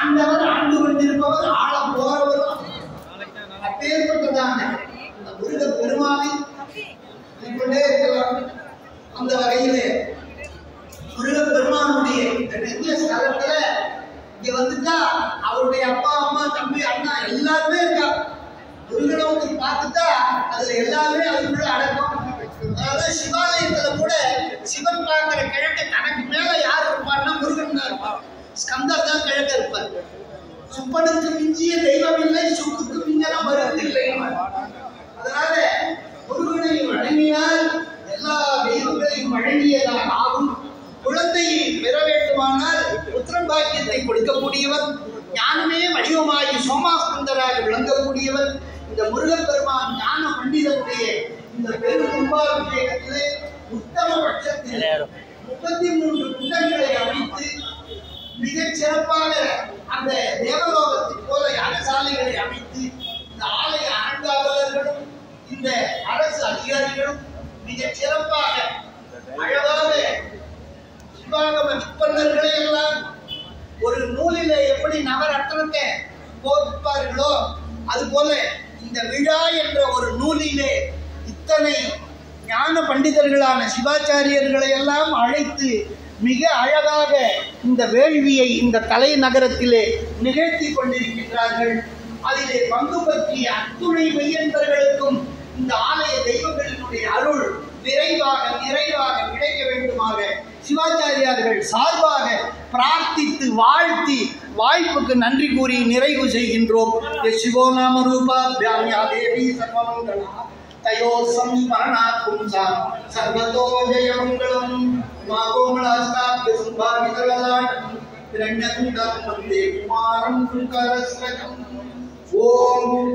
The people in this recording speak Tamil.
ஆண்டவர் ஆண்டு கொண்டிருப்பவர் ஆள போறவர். அப்பேற்பட்டதான அந்த முருக பெருமானை கொண்டே இருக்கலாம். அந்த வகையிலே முருக பெருமானுடைய இந்த நெஞ்ச ஸ்தலத்துல இங்க வந்துட்டா அவருடைய அப்பா அம்மா தம்பி அண்ணா எல்லாருமே இருக்கா முருகனை வந்து பார்த்துட்டா அதுல எல்லாமே அதுக்குள்ள அடக்கம். அதாவது சிவாலயத்துல கூட சிவன் பார்க்கிற கிழக்கு தனக்கு சுப்பனுக்கு மிஞ்சிய தெய்வம் இல்லை சுப்புக்கு மிஞ்சன மருந்து இல்லை அதனால முருகனை வணங்கினால் எல்லா தெய்வங்களையும் வழங்கியதாக ஆகும். குழந்தையை பெற வேண்டுமானால் புத்திரன் பாக்கியத்தை கொடுக்கக்கூடியவர் ஞானமே வடிவமாகி சோமாஸ்கந்தராக விளங்கக்கூடியவர். இந்த முருகப் பெருமான் ஞான பண்டிதனுடைய இந்த பெரு கும்பாபிஷேகத்திலே உத்தம பட்சத்தில் முப்பத்தி மூன்று குண்டங்களை அமைத்து மிகச் சிறப்பாக அந்த தேவலோகத்தைப் போல யாகசாலைகளை அமைத்து இந்த ஆலய ஆண்டாளர்களும் இந்த அரசு அதிகாரிகளும் மிகச் சிறப்பாக அழகாக சிவாகம விற்பனர்களை எல்லாம் ஒரு நூலில எப்படி நவரத்னத்தை போதிப்பார்களோ அதுபோல இந்த விழா என்ற ஒரு நூலிலே இத்தனை ஞான பண்டிதர்களான சிவாச்சாரியர்களை எல்லாம் அழைத்து மிக அழகாக இந்த வேள்வியை இந்த தலைநகரத்திலே நிகழ்த்தி கொண்டிருக்கின்றார்கள். அதிலே பங்கு பற்றிய அத்துணை மெய்யன்பர்களுக்கும் இந்த ஆலய தெய்வங்களினுடைய அருள் விரைவாக நிறைவாக கிடைக்க வேண்டுமாக சிவாச்சாரியார்கள் சார்பாக பிரார்த்தித்து வாழ்த்தி வாய்ப்புக்கு நன்றி கூறி நிறைவு செய்கின்றோம். சிவோ நாம ரூபா தேவி சர்வமங்களா तयो संस्मरणात्पुंसां सर्वतो जयमङ्गलम् मागोमलास्ताभ्य सुभावितरदाटम् हिरण्यकुण्डं वंदे कुमारं करस्रजम् ॐ